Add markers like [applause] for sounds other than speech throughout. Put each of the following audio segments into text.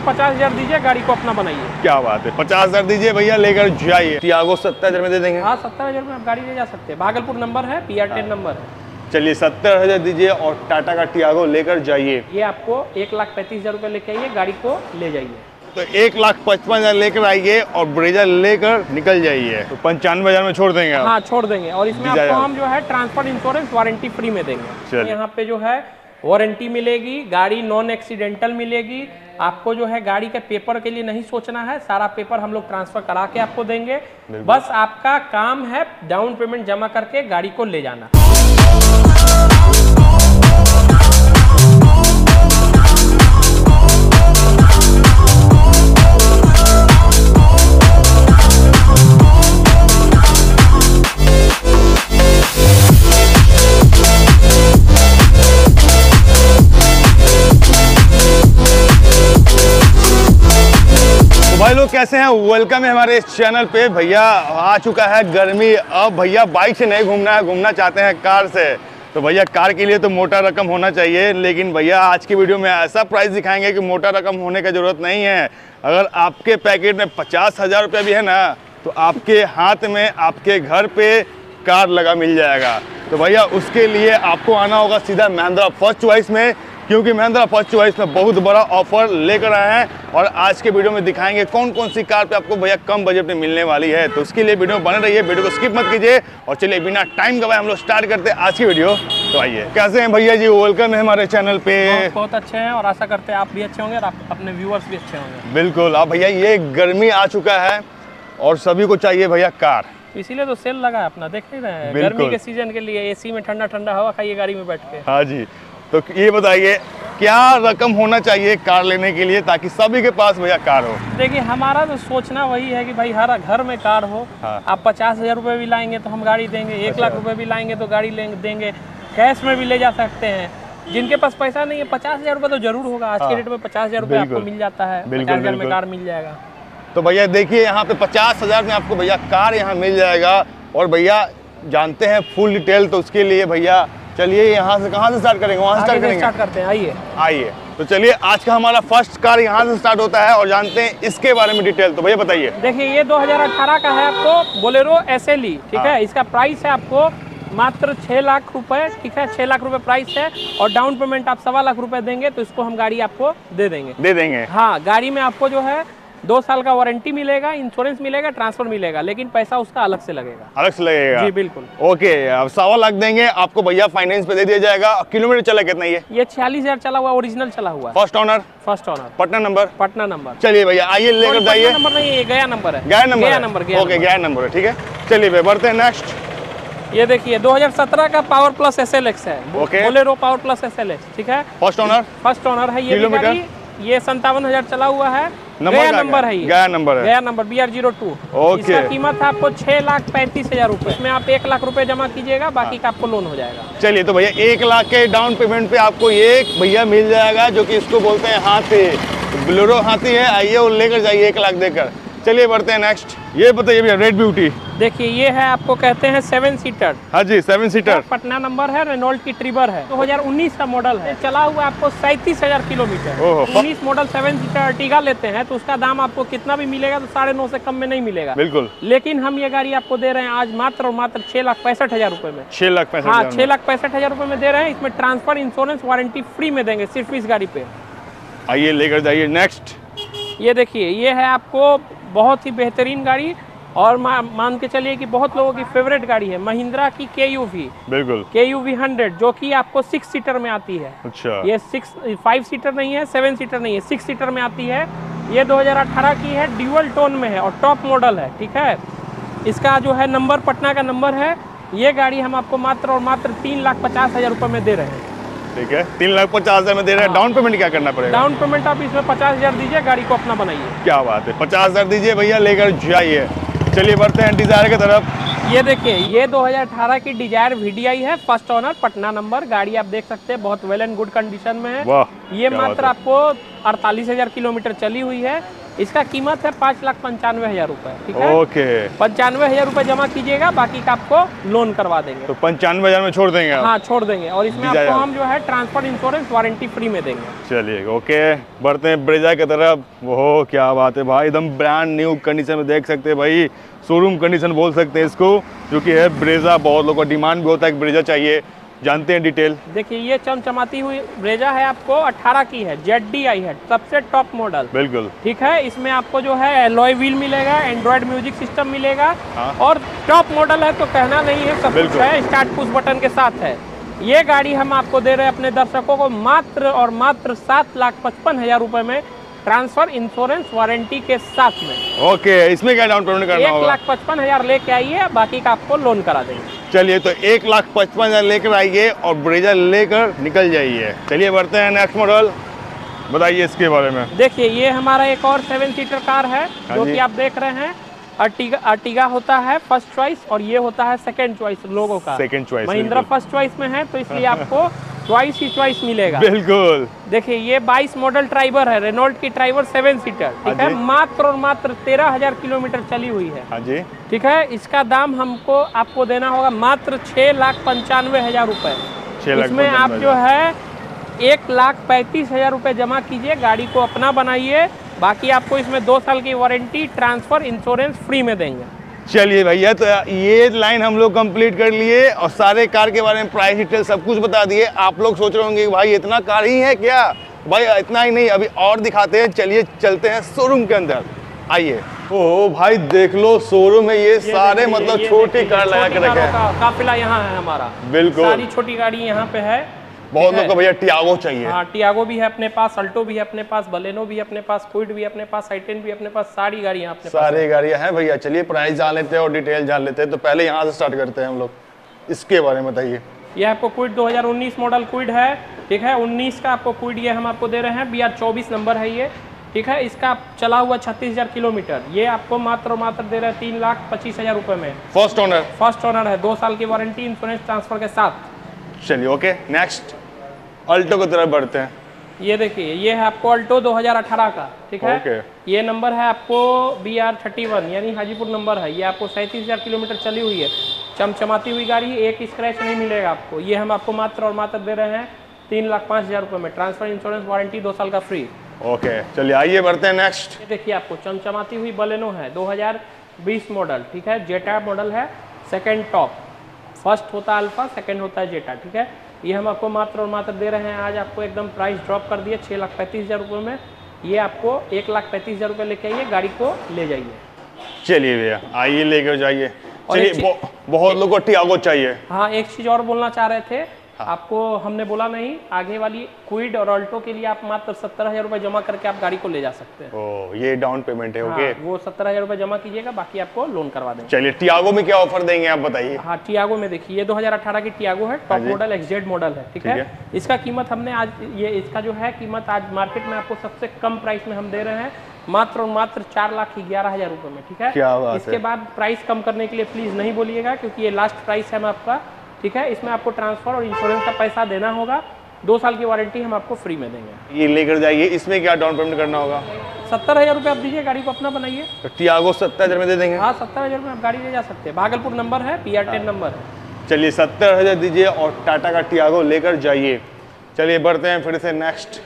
पचास हज़ार दीजिए गाड़ी को अपना बनाइए। क्या बात है। पचास हज़ार दीजिए भैया लेकर जाइए। टियागो सत्तर हज़ार में दे देंगे। हाँ सत्तर हज़ार में आप गाड़ी ले जा सकते हैं। भागलपुर नंबर है पी आर टेन नंबर। चलिए सत्तर हज़ार दीजिए और टाटा का टियागो लेकर जाइए। ये आपको एक लाख पैंतीस हज़ार रुपये लेके आइए गाड़ी को ले जाइए। तो एक लाख पचपन हज़ार लेकर आइए और ब्रेजा लेकर निकल जाइए। तो पंचानवे हज़ार में छोड़ देंगे आप। हाँ छोड़ देंगे। और इसमें। आपको हम जो है ट्रांसपोर्ट इंश्योरेंस वारंटी फ्री में देंगे। यहाँ पे जो है वारंटी मिलेगी गाड़ी नॉन एक्सीडेंटल मिलेगी। आपको जो है गाड़ी के पेपर के लिए नहीं सोचना है सारा पेपर हम लोग ट्रांसफ़र करा के आपको देंगे। बस आपका काम है डाउन पेमेंट जमा करके गाड़ी को ले जाना। लोग कैसे हैं? वेलकम है हमारे इस चैनल पे। भैया, आ चुका है गर्मी। अब भैया बाइक से नहीं घूमना है, घूमना चाहते हैं कार से। तो भैया कार के लिए तो मोटा रकम होना चाहिए, लेकिन भैया, आज की वीडियो में ऐसा प्राइस दिखाएँगे कि मोटा रकम होने की ज़रूरत नहीं है। अगर आपके पैकेट में पचास हज़ार रुपये भी है ना तो आपके हाथ में, आपके घर पे कार लगा मिल जाएगा। तो भैया, उसके लिए आपको आना होगा सीधा महिंद्रा फ़र्स्ट चॉइस में। क्योंकि महिंद्रा फ़र्स्ट चॉइस में बहुत बड़ा ऑफ़र लेकर आए हैं और आज के वीडियो में दिखाएँगे कौन कौन सी कार पे आपको भैया कम बजट में मिलने वाली है। तो उसके लिए वीडियो बने रहिए वीडियो को स्किप मत कीजिए और चलिए बिना टाइम गवाए हम लोग स्टार्ट करते हैं आज की वीडियो तो आइए कैसे हैं भैया जी? वेलकम है हमारे चैनल पे। बहुत अच्छे हैं और आशा करते हैं आप भी अच्छे होंगे और आप अपने व्यूअर्स भी अच्छे होंगे। बिल्कुल अब भैया ये गर्मी आ चुका है और सभी को चाहिए भैया कार इसीलिए तो सेल लगा है अपना देख नहीं रहे हैं। गर्मी के सीज़न के लिए एसी में ठंडा ठंडा हवा खाइए गाड़ी में बैठ के। हाँ जी तो ये बताइए क्या रकम होना चाहिए कार लेने के लिए ताकि सभी के पास भैया कार हो देखिए हमारा तो सोचना वही है कि भाई हर घर में कार हो हाँ। आप पचास हज़ार रुपये भी लाएँगे तो हम गाड़ी देंगे एक अच्छा। लाख रुपए भी लाएँगे तो गाड़ी लेंगे देंगे कैश में भी ले जा सकते हैं जिनके पास पैसा नहीं है पचास हज़ार रुपये तो ज़रूर होगा आज के हाँ। डेट में पचास हज़ार रुपये आपको मिल जाता है पचास हज़ार में। कार मिल जाएगा तो भैया देखिए यहाँ पे पचास हज़ार में आपको भैया कार यहाँ मिल जाएगा और भैया जानते हैं फुल डिटेल तो उसके लिए भैया चलिए यहाँ से कहाँ से स्टार्ट करेंगे? वहाँ स्टार्ट करेंगे? स्टार्ट करते हैं आइए। आइए। तो चलिए आज का हमारा फ़र्स्ट कार यहाँ से स्टार्ट होता है और जानते हैं इसके बारे में डिटेल तो भैया बताइए। देखिए ये 2018 का है आपको बोलेरो एस ठीक हाँ। है। इसका प्राइस है आपको मात्र छः लाख रुपए ठीक है? छः लाख रुपए प्राइस है और डाउन पेमेंट आप सवा लाख रुपए देंगे तो इसको हम गाड़ी आपको दे देंगे। दे देंगे। हाँ गाड़ी में आपको जो है दो साल का वारंटी मिलेगा इंश्योरेंस मिलेगा ट्रांसफ़र मिलेगा लेकिन पैसा उसका अलग से लगेगा। अलग से लगेगा? जी बिल्कुल। ओके अब सवा लाख देंगे आपको भैया फाइनेंस पे दे दिया जाएगा। किलोमीटर चला कितना ये? ये छियालीस हज़ार चला हुआ ओरिजिनल चला हुआ। First owner first owner Patna number Patna number चलिए भैया आइए लेकर जाइए। नंबर नहीं गया नंबर है। गया नंबर गया नंबर ओके गया नंबर है ठीक है? चलिए भैया बढ़ते हैं नेक्स्ट ये देखिए 2017 का power plus S L X है। Bolero power plus S L X ठीक है? फ़र्स्ट ऑनर फ़र्स्ट ऑनर है ये किलोमीटर? ये संतावन हज़ार चला हुआ है। नंबर गया नंबर है गया नंबर है। Gaya number B R zero two okay. कीमत है आपको छह लाख पैंतीस हज़ार रूपए। इसमें आप एक लाख रुपए जमा कीजिएगा बाकी का आपको लोन हो जाएगा। चलिए तो भैया एक लाख के डाउन पेमेंट पे आपको एक भैया मिल जाएगा जो की इसको बोलते हैं हाथी। ब्लोरो हाथी है आइए और लेकर जाइए एक लाख देकर। चलिए बढ़ते हैं नेक्स्ट ये बताइए भैया रेड ब्यूटी देखिए ये है आपको कहते हैं सेवन सीटर हाँ जी सेवन सीटर पटना नंबर है रेनॉल्ट की ट्रिबर है। 2019 का मॉडल है। चला हुआ आपको सैंतीस हज़ार किलोमीटर। उन्नीस मॉडल सेवन सीटर अर्टिगा लेते हैं तो उसका दाम आपको कितना भी मिलेगा तो साढ़े नौ से कम में नहीं मिलेगा। बिल्कुल। लेकिन हम ये गाड़ी आपको दे रहे हैं आज मात्र और मात्र छह लाख पैंसठ हज़ार रूपए में। छह लाख पैंसठ हाँ छह लाख पैंसठ हज़ार रुपए में दे रहे हैं। इसमें ट्रांसफ़र इंश्योरेंस वारंटी फ्री में देंगे सिर्फ़ इस गाड़ी पे। आइए लेकर जाइए। नेक्स्ट ये देखिए ये है आपको बहुत ही बेहतरीन गाड़ी और मा, मान के चलिए कि बहुत लोगों की फेवरेट गाड़ी है महिंद्रा की के यू वी बिल्कुल। के यू वी हंड्रेड जो कि आपको सिक्स सीटर में आती है। अच्छा। ये सिक्स फाइव सीटर नहीं है सेवन सीटर नहीं है सिक्स सीटर में आती है। ये 2018 की है ड्यूअल टोन में है और टॉप मॉडल है ठीक है? इसका जो है नंबर पटना का नंबर है। ये गाड़ी हम आपको मात्र और मात्र तीन लाख पचास हज़ार रुपये में दे रहे हैं। ठीक है? तीन लाख पचास हज़ार में दे रहे हैं। डाउन पेमेंट क्या करना पड़ेगा? डाउन पेमेंट आप इसमें पचास हज़ार दीजिए गाड़ी को अपना बनाइए। क्या बात है? पचास हज़ार दीजिए भैया लेकर जाइए। चलिए बढ़ते हैं डिज़ायर की तरफ़। ये देखिए ये 2018 की डिज़ायर वीडीआई है फ़र्स्ट ओनर पटना नंबर। गाड़ी आप देख सकते हैं बहुत वेल एंड गुड कंडीशन में है। ये मात्र आपको अड़तालीस हज़ार किलोमीटर चली हुई है। इसका कीमत है पाँच लाख पंचानवे हज़ार रूपए ठीक है? ओके। पंचानवे हज़ार रूपए जमा कीजिएगा बाकी का आपको लोन करवा देंगे। तो पंचानवे हज़ार में छोड़ देंगे आप? हाँ छोड़ देंगे। और इसमें आपको हम जो है ट्रांसफ़र इंश्योरेंस वारंटी फ्री में देंगे। चलिए ओके। बढ़ते हैं ब्रेजा की तरफ़। वो क्या बात है भाई एकदम ब्रांड न्यू कंडीशन में देख सकते हैं भाई। शोरूम कंडीशन बोल सकते हैं इसको जो कि है ब्रेजा। बहुत लोगों का डिमांड भी होता है ब्रेजा चाहिए। जानते हैं डिटेल? देखिए ये चमचमाती हुई ब्रेजा है आपको 18 की है जेड डी आई है सबसे टॉप मॉडल। बिल्कुल। ठीक है इसमें आपको जो है एलॉय व्हील मिलेगा एंड्रॉयड म्यूज़िक सिस्टम मिलेगा। हाँ। और टॉप मॉडल है तो कहना नहीं है सब कुछ है स्टार्ट पुश बटन के साथ है। ये गाड़ी हम आपको दे रहे हैं अपने दर्शकों को मात्र और मात्र सात लाख पचपन हज़ार रूपए में ट्रांसफ़र इंश्योरेंस वारंटी के साथ में। ओके इसमें क्या डाउन पेमेंट करना एक लाख पचपन हज़ार लेके आइए बाकी का आपको लोन करा देंगे। चलिए तो एक लाख पचपन हज़ार लेकर आइए और ब्रेजा लेकर निकल जाइए। चलिए बढ़ते हैं नेक्स्ट मॉडल बताइए इसके बारे में। देखिए ये हमारा एक और सेवन सीटर कार है हाँ जो जी। कि आप देख रहे हैं। अर्टिगा अर्टिगा होता है फ़र्स्ट चॉइस और ये होता है सेकंड चॉइस लोगों का। Second choice Mahindra first choice में है तो इसलिए [laughs] आपको चॉइस ही चॉइस मिलेगा। बिल्कुल। देखिए ये 22 मॉडल ड्राइवर है रेनॉल्ट की ड्राइवर सेवन सीटर ठीक हाँ है मात्र और मात्र तेरह हज़ार किलोमीटर चली हुई है। हाँ जी। ठीक है इसका दाम हमको आपको देना होगा मात्र छह लाख पंचानवे हज़ार रूपए। इसमें आप जो है एक लाख पैंतीस हज़ार रूपए जमा कीजिए गाड़ी को अपना बनाइए। बाकी आपको इसमें दो साल की वारंटी ट्रांसफ़र इंश्योरेंस फ्री में देंगे। चलिए भैया तो ये लाइन हम लोग कंप्लीट कर लिए और सारे कार के बारे में प्राइस डिटेल सब कुछ बता दिए। आप लोग सोच रहे होंगे भाई इतना कार ही है क्या? भाई इतना ही नहीं अभी और दिखाते हैं। चलिए चलते हैं शोरूम के अंदर। आइए। ओ भाई देख लो शोरूम में ये, ये सारे देखिए, मतलब ये छोटी कार लगा के रखे हैं। काफिला यहाँ है हमारा। बिल्कुल। सारी छोटी गाड़ी यहाँ पे है। बहुत लोग को भैया टियागो चाहिए। हाँ टियागो भी है अपने पास अल्टो भी है अपने पास बलेनो भी अपने पास क्विड भी अपने पास आइटेन भी अपने पास सारी गाड़ियाँ अपने सारे गाड़ियाँ हैं भैया चलिए प्राइस जान लेते हैं और डिटेल जान लेते हैं। तो पहले यहाँ से स्टार्ट करते हैं हम लोग। इसके बारे में बताइए। ये आपको क्विड 2019 मॉडल क्विड है ठीक है? 19 का आपको क्विड ये हम आपको दे रहे हैं बी आर चौबीस नंबर है ये ठीक है? इसका चला हुआ छत्तीस हज़ार किलोमीटर ये आपको मात्र मात्र दे रहे हैं तीन लाख पच्चीस हज़ार रुपये में। फ़र्स्ट ओनर फ़र्स्ट ओनर है दो साल की वारंटी इंश्योरेंस ट्रांसफ़र के साथ। चलिए ओके नेक्स्ट अल्टो की तरफ़ बढ़ते हैं। ये देखिए ये है आपको अल्टो 2018 का ठीक है? ओके। ये नंबर है आपको बी आर थर्टी वन यानी हाजीपुर नंबर है। ये आपको सैंतीस हज़ार किलोमीटर चली हुई है। चमचमाती हुई गाड़ी एक स्क्रैच नहीं मिलेगा आपको। ये हम आपको मात्र और मात्र दे रहे हैं तीन लाख पाँच हज़ार रुपये में। ट्रांसफ़र इंश्योरेंस वारंटी दो साल का फ्री ओके चलिए आइए बढ़ते हैं नेक्स्ट ये देखिए आपको चमचमाती हुई बलेनो है 2020 मॉडल ठीक है? जेटा मॉडल है सेकेंड टॉप फ़र्स्ट होता है अल्फ़ा सेकंड होता है जेटा ठीक है? ये हम आपको मात्र और मात्र दे रहे हैं। आज आपको एकदम प्राइस ड्रॉप कर दिए छः लाख पैंतीस हज़ार रुपये में। ये आपको एक लाख पैंतीस हज़ार रुपये लेके आइए गाड़ी को ले जाइए। चलिए भैया आइए लेके जाइए। चलिए बहुत लोगों को टियागो चाहिए। हाँ एक चीज़ और बोलना चाह रहे थे आपको हमने बोला नहीं आगे वाली क्विड और अल्टो के लिए आप मात्र सत्तर हज़ार रुपये जमा करके आप गाड़ी को ले जा सकते हैं। ओ ये डाउन पेमेंट है हाँ, ओके हाँ, वो सत्तर हज़ार रुपये जमा कीजिएगा बाकी आपको लोन करवा देंगे। चलिए टियागो में क्या ऑफ़र देंगे आप बताइए। हाँ टियागो में देखिए ये 2018 की टियागो है टॉप मॉडल एक्सजेड मॉडल है ठीक है? है। इसका कीमत हमने आज ये इसका जो है कीमत आज मार्केट में आपको सबसे कम प्राइस में हम दे रहे हैं मात्र और मात्र चार लाख ग्यारह हज़ार रुपये में ठीक है? क्या बात इसके है। बाद प्राइस कम करने के लिए प्लीज़ नहीं बोलिएगा क्योंकि ये लास्ट प्राइस है मैं आपका ठीक है? इसमें आपको ट्रांसफ़र और इंश्योरेंस का पैसा देना होगा। दो साल की वारंटी हम आपको फ्री में देंगे। ये लेकर जाइए। इसमें क्या डाउन पेमेंट करना होगा? सत्तर हज़ार रुपये आप दीजिए गाड़ी को अपना बनाइए। तो टियागो सत्तर हज़ार में दे देंगे। हाँ सत्तर हज़ार में आप गाड़ी ले जा सकते हैं। भागलपुर नंबर है पी आर टेन नंबर है। चलिए सत्तर हज़ार दीजिए और टाटा का टियागो लेकर जाइए। चलिए बढ़ते हैं फिर से नेक्स्ट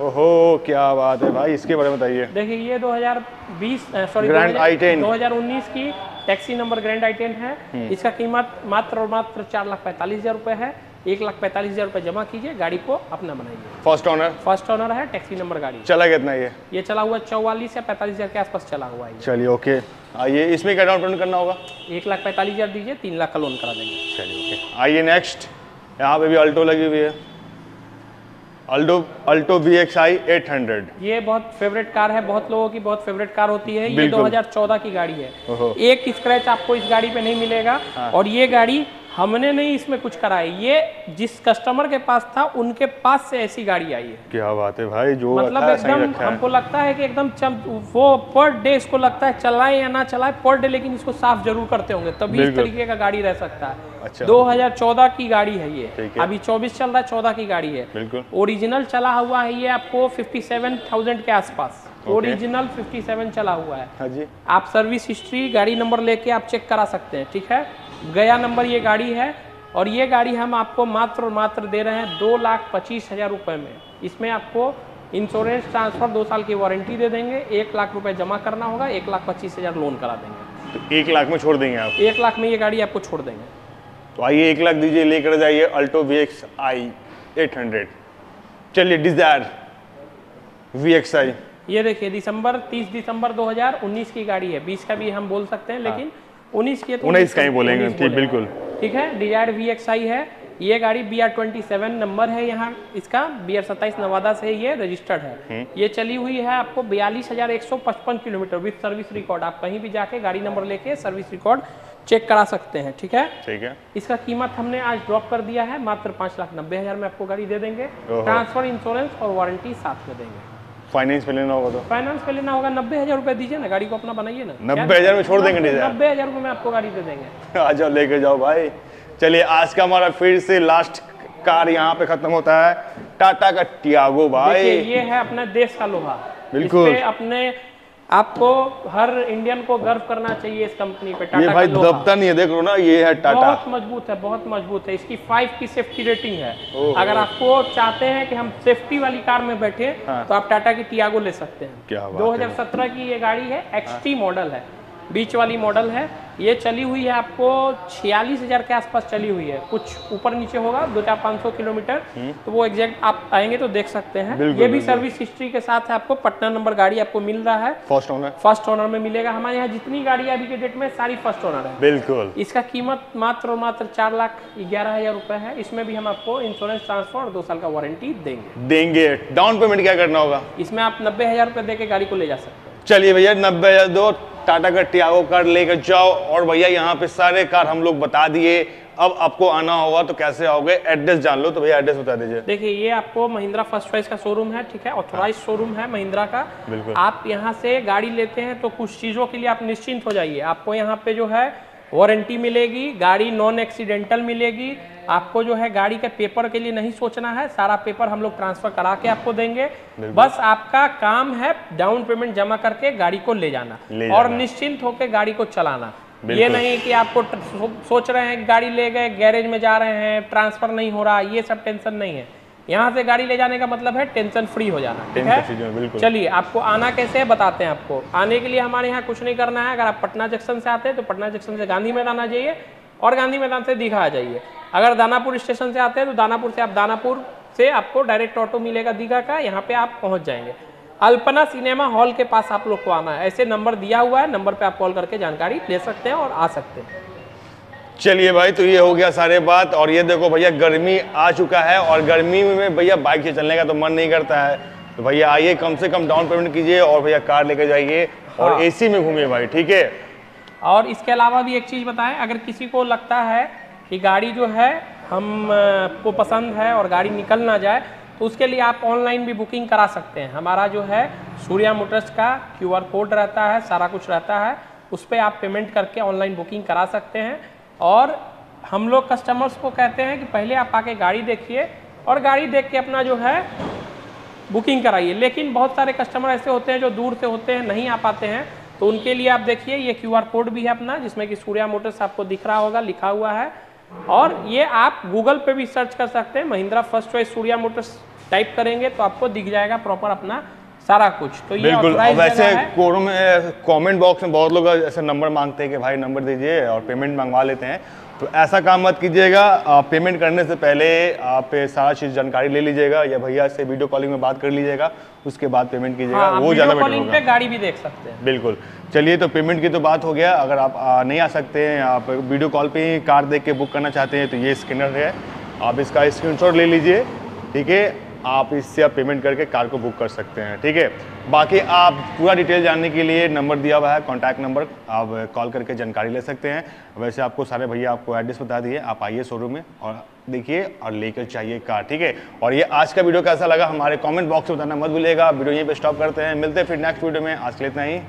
ओहो क्या बात है भाई इसके बारे में बताइए। देखिए ये 2020 सॉरी Grand i10 2019 की टैक्सी नंबर ग्रैंड आई है। इसका कीमत मात्र और मात्र चार लाख पैंतालीस हज़ार रुपये है। एक लाख पैंतालीस हज़ार रुपये जमा कीजिए गाड़ी को अपना बनाइए। फ़र्स्ट ऑनर फ़र्स्ट ऑनर है टैक्सी नंबर गाड़ी। चला कितना ये? ये चला हुआ चौवालीस या पैंतालीस हज़ार के आसपास चला हुआ है चलिए ओके। आइए इसमें क्या डाउन पेमेंट करना होगा? एक लाख पैंतालीस हज़ार दीजिए तीन लाख का लोन करा देंगे। चलिए ओके। आइए नेक्स्ट यहाँ पे भी अल्टो लगी हुई है। Alto Alto V X I eight hundred ये बहुत फेवरेट कार है बहुत लोगों की बहुत फेवरेट कार होती है। ये बिल्कुल। 2014 की गाड़ी है। एक स्क्रैच आपको इस गाड़ी पे नहीं मिलेगा। हाँ। और ये गाड़ी हमने नहीं इसमें कुछ कराई। ये जिस कस्टमर के पास था उनके पास से ऐसी गाड़ी आई है। क्या बात है भाई जो मतलब सही एकदम हमको लगता है कि एकदम चम वो पर डे इसको लगता है चलाए या ना चलाए पर डे लेकिन इसको साफ़ ज़रूर करते होंगे तभी इस तरीके का गाड़ी रह सकता है। अच्छा। 2014 की गाड़ी है ये। अभी 24 चल रहा है 14 की गाड़ी है। बिल्कुल। ओरिजिनल चला हुआ है ये आपको 57,000 के आसपास। ओरिजिनल 57 चला हुआ है। हाँ जी। आप सर्विस हिस्ट्री गाड़ी नंबर लेके आप चेक करा सकते हैं ठीक है? गया नंबर ये गाड़ी है और ये गाड़ी हम आपको मात्र और मात्र दे रहे हैं दो लाख पच्चीस हज़ार रुपये में। इसमें आपको इंश्योरेंस ट्रांसफ़र दो साल की वारंटी दे देंगे एक लाख रुपए जमा करना होगा एक लाख पच्चीस हज़ार लोन करा देंगे। तो एक लाख में छोड़ देंगे आप? एक लाख में ये गाड़ी आपको छोड़ देंगे। तो आइए एक लाख दीजिए लेकर जाइए Alto V X I eight hundred चलिए डिज़ायर वी एक्स आई ये देखिए दिसंबर 30 दिसंबर 2019 की गाड़ी है। 20 का भी हम बोल सकते हैं लेकिन 19 की है तो 19 का ही बोलेंगे। ठीक बिल्कुल। ठीक है डिज़ायर वी एक्स आई है ये गाड़ी B R twenty seven number है यहाँ इसका बी आर सत्ताईस नवादा से ये रजिस्टर्ड है। ये चली हुई है आपको बयालीस हज़ार एक सौ पचपन किलोमीटर विद सर्विस रिकॉर्ड आप कहीं भी जाके गाड़ी नंबर लेके सर्विस रिकॉर्ड चेक करा सकते हैं ठीक है? ठीक है। इसका कीमत हमने आज ड्रॉप कर दिया है मात्र पाँच लाख नब्बे हज़ार में आपको गाड़ी दे देंगे। ट्रांसफ़र इंश्योरेंस और वारंटी साथ में देंगे। फाइनेंस पे लेना होगा तो। फाइनेंस पे लेना होगा नब्बे हज़ार रुपए दीजिए ना गाड़ी को अपना बनाइए ना। नब्बे हज़ार में छोड़ देंगे नब्बे हज़ार रुपये में आपको गाड़ी दे देंगे। [laughs] आ जाओ लेके जाओ भाई। चलिए आज का हमारा फिर से लास्ट कार यहाँ पे खत्म होता है। टाटा का टियागो भाई। ये है अपने देश का लोहा। बिल्कुल। अपने आपको हर इंडियन को गर्व करना चाहिए इस कंपनी पे। टाटा ये भाई दबता नहीं है देख लो ना ये है टाटा। बहुत मज़बूत है बहुत मज़बूत है। इसकी फाइव की सेफ्टी रेटिंग है। अगर आपको चाहते हैं कि हम सेफ्टी वाली कार में बैठे हाँ। तो आप टाटा की टियागो ले सकते हैं। दो हज़ार है की ये गाड़ी है एक्सटी मॉडल है। बीच वाली मॉडल है। ये चली हुई है आपको छियालीस हज़ार के आसपास चली हुई है। कुछ ऊपर नीचे होगा दो चार पाँच सौ किलोमीटर। तो वो एग्जैक्ट आप आएँगे तो देख सकते हैं। हम्म। बिल्कुल, ये भी बिल्कुल। सर्विस हिस्ट्री के साथ है आपको। पटना नंबर गाड़ी आपको मिल रहा है। फ़र्स्ट ओनर फ़र्स्ट ओनर में मिलेगा। हमारे यहाँ जितनी गाड़ी अभी के डेट में सारी फ़र्स्ट ओनर है। बिल्कुल। इसका कीमत मात्र और मात्र चार लाख ग्यारह हज़ार रुपए है। इसमें भी हम आपको इंश्योरेंस ट्रांसफ़र और दो साल का वारंटी देंगे। देंगे। डाउन पेमेंट क्या करना होगा? इसमें आप नब्बे हज़ार रुपए दे के गाड़ी को ले जा सकते हैं। चलिए भैया नब्बे हज़ार दो टाटा का टियागो कार लेकर जाओ। और भैया यहाँ पे सारे कार हम लोग बता दिए। अब आपको आना होगा तो कैसे आओगे? एड्रेस जान लो तो भैया एड्रेस बता दीजिए। देखिए ये आपको महिंद्रा फ़र्स्ट चॉइस का शोरूम है ठीक है? ऑथोराइज शोरूम है महिंद्रा का। बिल्कुल। आप यहाँ से गाड़ी लेते हैं तो कुछ चीज़ों के लिए आप निश्चिंत हो जाइए। आपको यहाँ पे जो है वारंटी मिलेगी गाड़ी नॉन एक्सीडेंटल मिलेगी। आपको जो है गाड़ी के पेपर के लिए नहीं सोचना है सारा पेपर हम लोग ट्रांसफ़र करा के आपको देंगे। बस आपका काम है डाउन पेमेंट जमा करके गाड़ी को ले जाना ले और निश्चिंत होकर गाड़ी को चलाना। ये नहीं कि आपको सोच रहे हैं गाड़ी ले गए गैरेज में जा रहे हैं ट्रांसफ़र नहीं हो रहा ये सब टेंशन नहीं है। यहाँ से गाड़ी ले जाने का मतलब है टेंशन फ्री हो जाना ठीक है? बिल्कुल। चलिए आपको आना कैसे है बताते हैं आपको। आने के लिए हमारे यहाँ कुछ नहीं करना है। अगर आप पटना जंक्शन से आते हैं तो पटना जंक्शन से गांधी मैदान आ जाइए और गांधी मैदान से दीघा आ जाइए। अगर दानापुर स्टेशन से आते हैं तो दानापुर से आप दानापुर से आपको डायरेक्ट ऑटो मिलेगा दीघा का। यहाँ पे आप पहुँच जाएँगे। अल्पना सिनेमा हॉल के पास आप लोग को आना है। ऐसे नंबर दिया हुआ है नंबर पे आप कॉल करके जानकारी ले सकते हैं और आ सकते हैं। चलिए भाई तो ये हो गया सारे बात। और ये देखो भैया गर्मी आ चुका है और गर्मी में भैया बाइक से चलने का तो मन नहीं करता है। तो भैया आइए कम से कम डाउन पेमेंट कीजिए और भैया कार लेके जाइए और हाँ। एसी में घूमिए भाई ठीक है? और इसके अलावा भी एक चीज़ बताएँ अगर किसी को लगता है कि गाड़ी जो है हम को पसंद है और गाड़ी निकल ना जाए तो उसके लिए आप ऑनलाइन भी बुकिंग करा सकते हैं। हमारा जो है सूर्या मोटर्स का क्यूआर कोड रहता है सारा कुछ रहता है उस पर आप पेमेंट करके ऑनलाइन बुकिंग करा सकते हैं। और हम लोग कस्टमर्स को कहते हैं कि पहले आप आके गाड़ी देखिए और गाड़ी देख के अपना जो है बुकिंग कराइए। लेकिन बहुत सारे कस्टमर ऐसे होते हैं जो दूर से होते हैं, नहीं आ पाते हैं। तो उनके लिए आप देखिए, ये क्यूआर कोड भी है अपना, जिसमें कि सूर्या मोटर्स आपको दिख रहा होगा, लिखा हुआ है। और ये आप गूगल पे भी सर्च कर सकते हैं Mahindra first choice Surya Motors type करेंगे तो आपको दिख जाएगा प्रॉपर अपना सारा कुछ। तो ये बिल्कुल वैसे कोरों में कमेंट बॉक्स में बहुत लोग ऐसे नंबर मांगते हैं कि भाई नंबर दीजिए और पेमेंट मंगवा लेते हैं। तो ऐसा काम मत कीजिएगा पेमेंट करने से पहले आप सारा चीज़ जानकारी ले लीजिएगा या भैया से वीडियो कॉलिंग में बात कर लीजिएगा उसके बाद पेमेंट कीजिएगा हाँ, वो ज़्यादा बेटर होगा। पे गाड़ी भी देख सकते हैं। बिल्कुल। चलिए तो पेमेंट की तो बात हो गया। अगर आप आ, नहीं आ सकते हैं आप वीडियो कॉल पे ही कार देख के बुक करना चाहते हैं तो ये स्कैनर है। आप इसका स्क्रीनशॉट ले लीजिए ठीक है? आप इससे आप पेमेंट करके कार को बुक कर सकते हैं, ठीक है? बाकी आप पूरा डिटेल जानने के लिए नंबर दिया हुआ है कॉन्टैक्ट नंबर आप कॉल करके जानकारी ले सकते हैं। वैसे आपको सारे भैया आपको एड्रेस बता दिए, आप आइए शोरूम में और देखिए और लेकर चाहिए कार, ठीक है? और ये आज का वीडियो कैसा लगा हमारे कॉमेंट बॉक्स में बताना मत भूलिएगा। वीडियो यहीं पर स्टॉप करते हैं। मिलते हैं फिर नेक्स्ट वीडियो में। आज के लिए इतना ही।